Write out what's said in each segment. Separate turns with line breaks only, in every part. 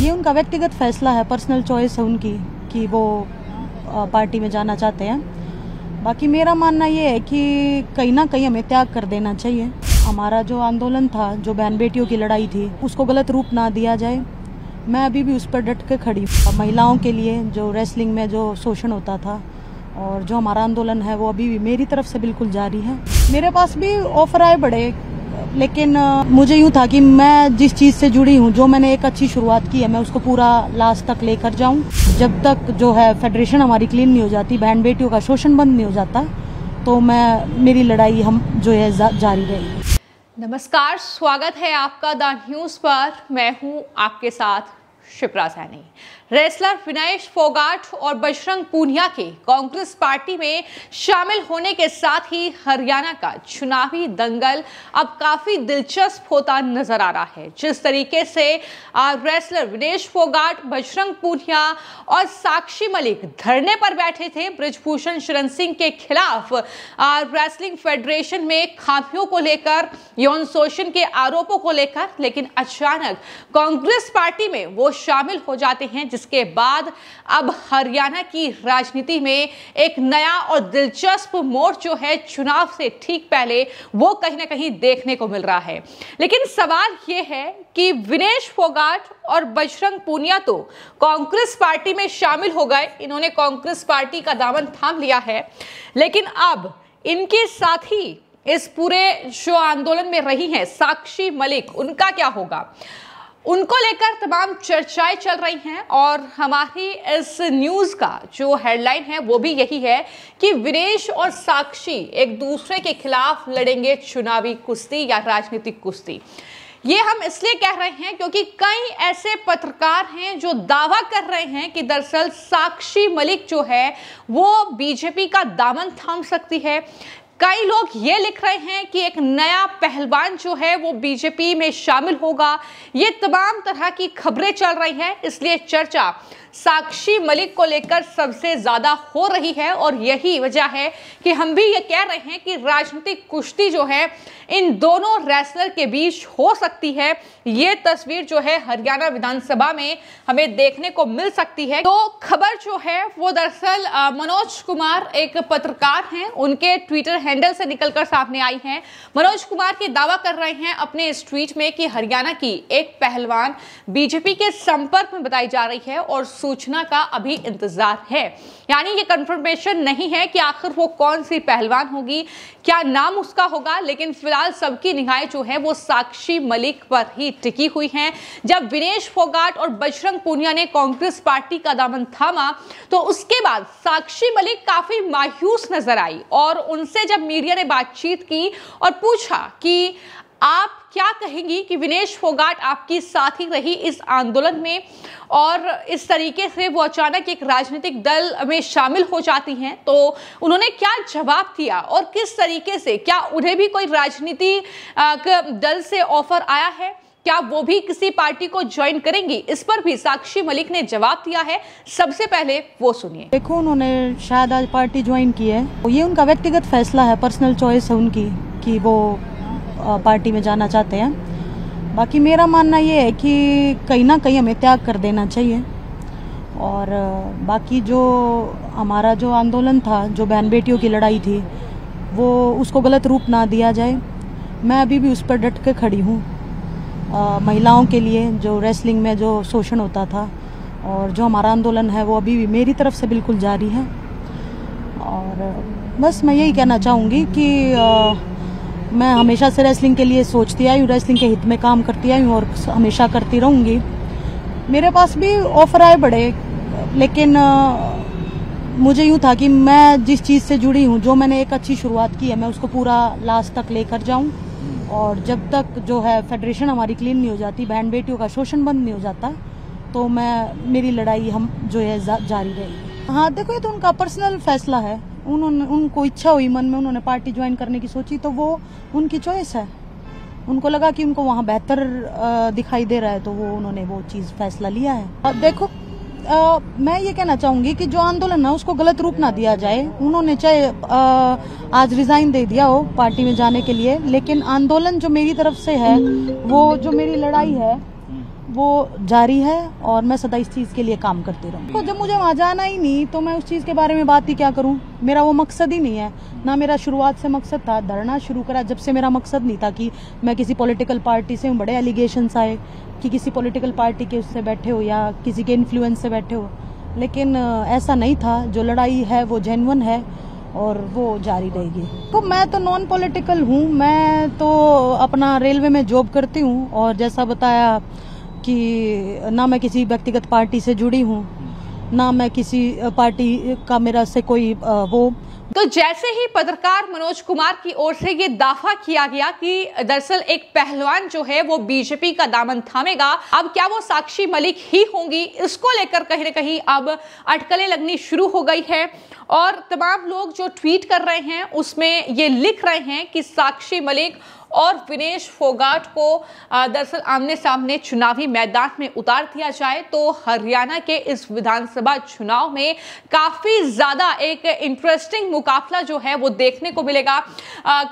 ये उनका व्यक्तिगत फैसला है पर्सनल चॉइस है उनकी कि वो पार्टी में जाना चाहते हैं। बाकी मेरा मानना ये है कि कहीं ना कहीं हमें त्याग कर देना चाहिए। हमारा जो आंदोलन था, जो बहन बेटियों की लड़ाई थी, उसको गलत रूप ना दिया जाए। मैं अभी भी उस पर डट के खड़ी हूँ। महिलाओं के लिए जो रेसलिंग में जो शोषण होता था और जो हमारा आंदोलन है, वो अभी भी मेरी तरफ़ से बिल्कुल जारी है। मेरे पास भी ऑफ़र आए बड़े लेकिन मुझे यूँ था कि मैं जिस चीज़ से जुड़ी हूँ, जो मैंने एक अच्छी शुरुआत की है, मैं उसको पूरा लास्ट तक लेकर जाऊँ। जब तक जो है फेडरेशन हमारी क्लीन नहीं हो जाती बहन बेटियों का शोषण बंद नहीं हो जाता तो मैं, मेरी लड़ाई हम जो है जारी रहेगी।
नमस्कार, स्वागत है आपका द न्यूज़ पर। मैं हूँ आपके साथ शिप्रा सैनी। रेसलर विनेश फोगाट और बजरंग पूनिया के कांग्रेस पार्टी में शामिल होने के साथ ही हरियाणा का चुनावी दंगल अब काफ़ी दिलचस्प होता नज़र आ रहा है। जिस तरीके से रेसलर विनेश फोगाट, बजरंग पूनिया और साक्षी मलिक धरने पर बैठे थे, ब्रिजभूषण शरण सिंह के खिलाफ रेसलिंग फेडरेशन में खामियों को लेकर, यौन शोषण के आरोपों को लेकर, लेकिन अचानक कांग्रेस पार्टी में वो शामिल हो जाते हैं जिसके बाद अब हरियाणा की राजनीति में एक नया और दिलचस्प मोड़ जो है चुनाव से ठीक पहले वो कहीं ना कहीं देखने को मिल रहा है। लेकिन सवाल ये है कि विनेश फोगाट और बजरंग पूनिया तो कांग्रेस पार्टी में शामिल हो गए। इन्होंने कांग्रेस पार्टी का दामन थाम लिया है। लेकिन अब इनके साथ ही इस पूरे जो आंदोलन में रही हैं, साक्षी मलिक, उनका क्या होगा? उनको लेकर तमाम चर्चाएँ चल रही हैं और हमारी इस न्यूज़ का जो हेडलाइन है, वो भी यही है कि विनेश और साक्षी एक दूसरे के खिलाफ लड़ेंगे चुनावी कुश्ती या राजनीतिक कुश्ती। ये हम इसलिए कह रहे हैं क्योंकि कई ऐसे पत्रकार हैं जो दावा कर रहे हैं कि दरअसल साक्षी मलिक जो है, वो बीजेपी का दामन थाम सकती है। कई लोग ये लिख रहे हैं कि एक नया पहलवान जो है वो बीजेपी में शामिल होगा। ये तमाम तरह की खबरें चल रही हैं, इसलिए चर्चा साक्षी मलिक को लेकर सबसे ज़्यादा हो रही है और यही वजह है कि हम भी ये कह रहे हैं कि राजनीतिक कुश्ती जो है, इन दोनों रेसलर के बीच हो सकती है। ये तस्वीर जो है, हरियाणा विधानसभा में हमें देखने को मिल सकती है। तो खबर जो है, वो दरअसल मनोज कुमार एक पत्रकार हैं। उनके ट्विटर हैंडल से निकलकर सामने आई है। मनोज कुमार की दावा कर रहे हैं अपने इस ट्वीट में कि हरियाणा की एक पहलवान बीजेपी के संपर्क में बताई जा रही है और सूचना का अभी इंतज़ार है। यानी ये कंफर्मेशन नहीं है कि आखिर वो कौन सी पहलवान होगी, क्या नाम उसका होगा, लेकिन फ़िलहाल सबकी निगाहें जो है वो साक्षी मलिक पर ही टिकी हुई हैं। जब विनेश फोगाट और बजरंग पूनिया ने कांग्रेस पार्टी का दामन थामा तो उसके बाद साक्षी मलिक काफ़ी मायूस नज़र आई और उनसे जब मीडिया ने बातचीत की और पूछा कि आप क्या कहेंगी कि विनेश फोगाट आपकी साथी रही इस आंदोलन में? और इस तरीके से वो अचानक एक राजनीतिक दल में शामिल हो जाती हैं तो उन्होंने क्या जवाब दिया और किस तरीके से? क्या उन्हें भी कोई राजनीति दल से ऑफ़र आया है? क्या वो भी किसी पार्टी को ज्वाइन करेंगी? इस पर भी साक्षी मलिक ने जवाब दिया है। सबसे पहले वो सुनिए।
देखो, उन्होंने शायद आज पार्टी ज्वाइन की है। ये उनका व्यक्तिगत फैसला है, पर्सनल चॉइस है उनकी कि वो पार्टी में जाना चाहते हैं। बाकी मेरा मानना ये है कि कहीं ना कहीं हमें त्याग कर देना चाहिए। और बाकी जो हमारा जो आंदोलन था जो बहन बेटियों की लड़ाई थी वो उसको गलत रूप ना दिया जाए। मैं अभी भी उस पर डट के खड़ी हूँ महिलाओं के लिए जो रेसलिंग में जो शोषण होता था और जो हमारा आंदोलन है वो अभी भी मेरी तरफ़ से बिल्कुल जारी है। और बस मैं यही कहना चाहूँगी कि अ, मैं हमेशा से रेसलिंग के लिए सोचती आई हूँ रेसलिंग के हित में काम करती आई हूँ और हमेशा करती रहूँगी। मेरे पास भी ऑफ़र आए बड़े, लेकिन मुझे यूँ था कि मैं जिस चीज़ से जुड़ी हूँ, जो मैंने एक अच्छी शुरुआत की है, मैं उसको पूरा लास्ट तक लेकर जाऊँ। और जब तक जो है फेडरेशन हमारी क्लीन नहीं हो जाती बहन बेटियों का शोषण बंद नहीं हो जाता तो मैं, मेरी लड़ाई हम जो है जारी रहेगी। हाँ देखो ये तो उनका पर्सनल फैसला है। उन्होंने उनको इच्छा हुई मन में उन्होंने पार्टी ज्वाइन करने की सोची तो वो उनकी चॉइस है। उनको लगा कि उनको वहाँ बेहतर दिखाई दे रहा है तो वो उन्होंने वो चीज़ फैसला लिया है। देखो अ, मैं ये कहना चाहूँगी कि जो आंदोलन है उसको गलत रूप ना दिया जाए। उन्होंने चाहे आज रिजाइन दे दिया हो पार्टी में जाने के लिए लेकिन आंदोलन जो मेरी तरफ़ से है वो जो मेरी लड़ाई है वो जारी है और मैं सदा इस चीज़ के लिए काम करती रहूँ। तो जब मुझे वहाँ जाना ही नहीं तो मैं उस चीज़ के बारे में बात ही क्या करूँ? मेरा वो मकसद ही नहीं है। ना मेरा शुरुआत से मकसद था, धरना शुरू करा जब से मेरा मकसद नहीं था कि मैं किसी पॉलिटिकल पार्टी से बड़े एलिगेशंस आए कि किसी पॉलिटिकल पार्टी के उससे बैठे हो या किसी के इन्फ्लुएंस से बैठे हो। लेकिन ऐसा नहीं था। जो लड़ाई है वो जेनवन है। और वो जारी रहेगी। तो मैं तो नॉन पॉलिटिकल हूँ, मैं तो अपना रेलवे में जॉब करती हूँ और जैसा बताया कि ना मैं किसी व्यक्तिगत पार्टी से जुड़ी हूँ, ना मैं किसी पार्टी का मेरा से कोई वो
तो जैसे ही पत्रकार मनोज कुमार की ओर से ये दावा किया गया कि दरअसल एक पहलवान जो है वो बीजेपी का दामन थामेगा, अब क्या वो साक्षी मलिक ही होंगी? इसको लेकर कहीं ना कहीं अब अटकलें लगनी शुरू हो गई है। और तमाम लोग जो ट्वीट कर रहे हैं, उसमें ये लिख रहे हैं कि साक्षी मलिक और विनेश फोगाट को दरअसल आमने सामने चुनावी मैदान में उतार दिया जाए तो हरियाणा के इस विधानसभा चुनाव में काफ़ी ज़्यादा एक इंटरेस्टिंग मुकाबला जो है वो देखने को मिलेगा।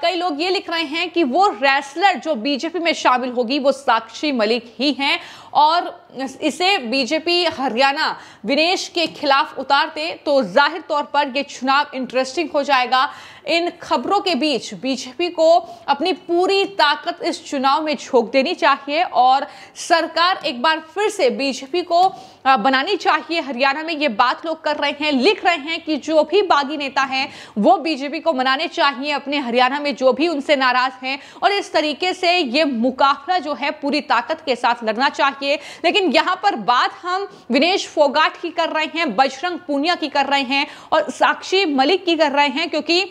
कई लोग ये लिख रहे हैं कि वो रेसलर जो बीजेपी में शामिल होगी, वो साक्षी मलिक ही हैं। और इसे बीजेपी हरियाणा, विनेश के खिलाफ उतारते तो ज़ाहिर तौर पर यह चुनाव इंटरेस्टिंग हो जाएगा। इन खबरों के बीच बीजेपी को अपनी पूरी ताकत इस चुनाव में झोंक देनी चाहिए और सरकार एक बार फिर से बीजेपी को बनानी चाहिए। हरियाणा में ये बात लोग कर रहे हैं, लिख रहे हैं कि जो भी बागी नेता हैं, वो बीजेपी को मनाने चाहिए। अपने हरियाणा में जो भी उनसे नाराज़ हैं और इस तरीके से ये मुकाबला जो है पूरी ताकत के साथ लड़ना चाहिए। लेकिन यहाँ पर बात हम विनेश फोगाट की कर रहे हैं, बजरंग पूनिया की कर रहे हैं और साक्षी मलिक की कर रहे हैं, क्योंकि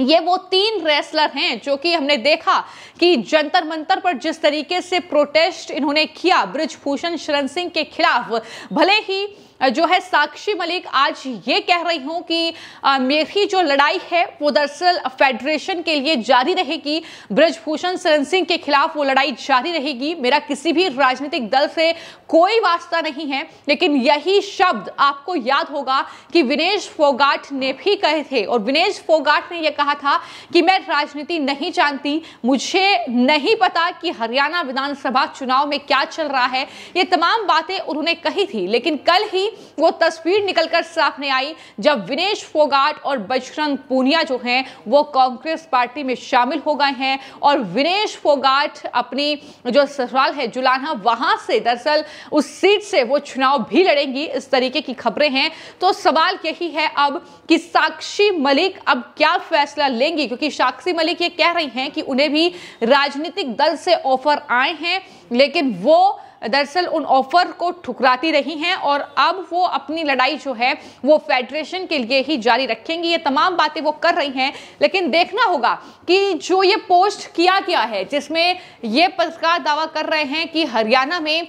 ये वो तीन रेसलर हैं जो कि हमने देखा कि जंतर मंतर पर जिस तरीके से प्रोटेस्ट इन्होंने किया, ब्रिजभूषण शरण सिंह के खिलाफ, भले ही जो है साक्षी मलिक, आज ये कह रही हूँ कि मेरी जो लड़ाई है, वो दरअसल फेडरेशन के लिए जारी रहेगी। ब्रजभूषण शरण सिंह के खिलाफ वो लड़ाई जारी रहेगी। मेरा किसी भी राजनीतिक दल से कोई वास्ता नहीं है, लेकिन यही शब्द आपको याद होगा कि विनेश फोगाट ने भी कहे थे, और विनेश फोगाट ने यह कहा था कि मैं राजनीति नहीं जानती। मुझे नहीं पता कि हरियाणा विधानसभा चुनाव में क्या चल रहा है। ये तमाम बातें उन्होंने कही थी, लेकिन कल ही वो तस्वीर निकलकर सामने आई जब विनेश फोगाट और बजरंग पूनिया जो हैं, वो कांग्रेस पार्टी में शामिल हो गए हैं और विनेश फोगाट अपनी जो ससुराल है, जुलाना, वहाँ से दरअसल उस सीट से वो चुनाव भी लड़ेंगी, इस तरीके की खबरें हैं। तो सवाल यही है अब कि साक्षी मलिक अब क्या फैसला लेंगी? क्योंकि साक्षी मलिक ये कह रही हैं कि उन्हें भी राजनीतिक दल से ऑफ़र आए हैं, लेकिन वो दरअसल उन ऑफ़र को ठुकराती रही हैं और अब वो अपनी लड़ाई जो है, वो फेडरेशन के लिए ही जारी रखेंगी। ये तमाम बातें वो कर रही हैं, लेकिन देखना होगा कि जो ये पोस्ट किया गया है, जिसमें ये पत्रकार दावा कर रहे हैं कि हरियाणा में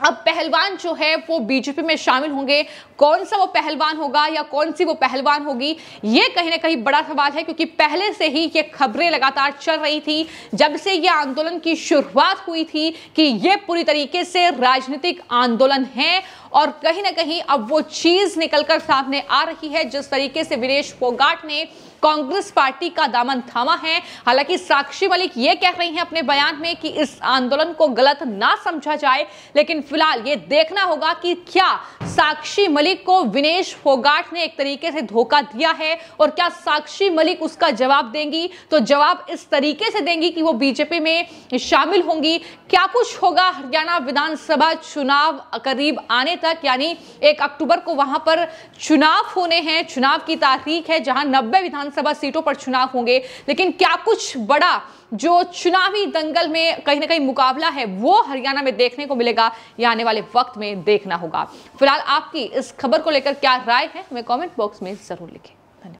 अब पहलवान जो है, वो बीजेपी में शामिल होंगे। कौन सा वो पहलवान होगा या कौन सी वो पहलवान होगी, ये कहीं ना कहीं बड़ा सवाल है, क्योंकि पहले से ही ये खबरें लगातार चल रही थी, जब से ये आंदोलन की शुरुआत हुई थी कि ये पूरी तरीके से राजनीतिक आंदोलन है और कहीं ना कहीं अब वो चीज़ निकलकर सामने आ रही है, जिस तरीके से विनेश फोगाट ने कांग्रेस पार्टी का दामन थामा है। हालाँकि साक्षी मलिक ये कह रही हैं अपने बयान में कि इस आंदोलन को गलत ना समझा जाए, लेकिन फ़िलहाल ये देखना होगा कि क्या साक्षी मलिक को विनेश फोगाट ने एक तरीके से धोखा दिया है और क्या साक्षी मलिक उसका जवाब देंगी। तो जवाब इस तरीके से देंगी कि वो बीजेपी में शामिल होंगी। क्या कुछ होगा? हरियाणा विधानसभा चुनाव करीब आने तक, यानी एक अक्टूबर को वहाँ पर चुनाव होने हैं। चुनाव की तारीख है जहाँ नब्बे विधानसभा सीटों पर चुनाव होंगे, लेकिन क्या कुछ बड़ा जो चुनावी दंगल में कहीं ना कहीं मुकाबला है, वो हरियाणा में देखने को मिलेगा, या आने वाले वक्त में देखना होगा। फ़िलहाल आपकी इस खबर को लेकर क्या राय है, हमें कॉमेंट बॉक्स में ज़रूर लिखें।